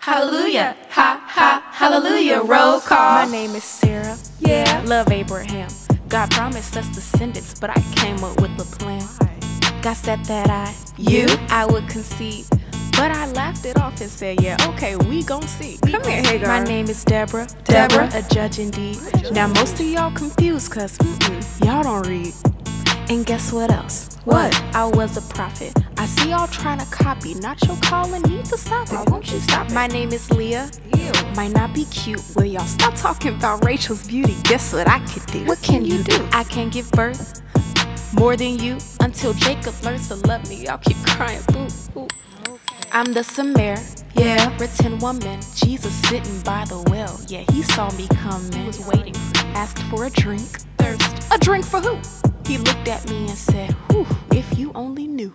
Hallelujah, ha ha, hallelujah, roll call. My name is Sarah. Yeah. Love Abraham. God promised us descendants, but I came up with a plan. God said that I, You? I would conceive. But I laughed it off and said, yeah, okay, we gon' see. Come here, Hagar. My name is Deborah. Deborah. a judge indeed. Now most of y'all confused cause mm-mm, y'all don't read. And guess what else? What? I was a prophet. I see y'all trying to copy. Not your calling, need to stop it. Why won't you stop it? My name is Leah. Ew. Might not be cute. Will y'all stop talking about Rachel's beauty? Guess what I could do? What can you do? I can give birth more than you until Jacob learns to love me. Y'all keep crying. Boo, boo. I'm the Samaritan Yeah. written woman. Jesus sitting by the well. Yeah, he saw me coming. He was waiting. Asked for a drink. Thirst. A drink for who? He looked at me and said, Whew, if you only knew.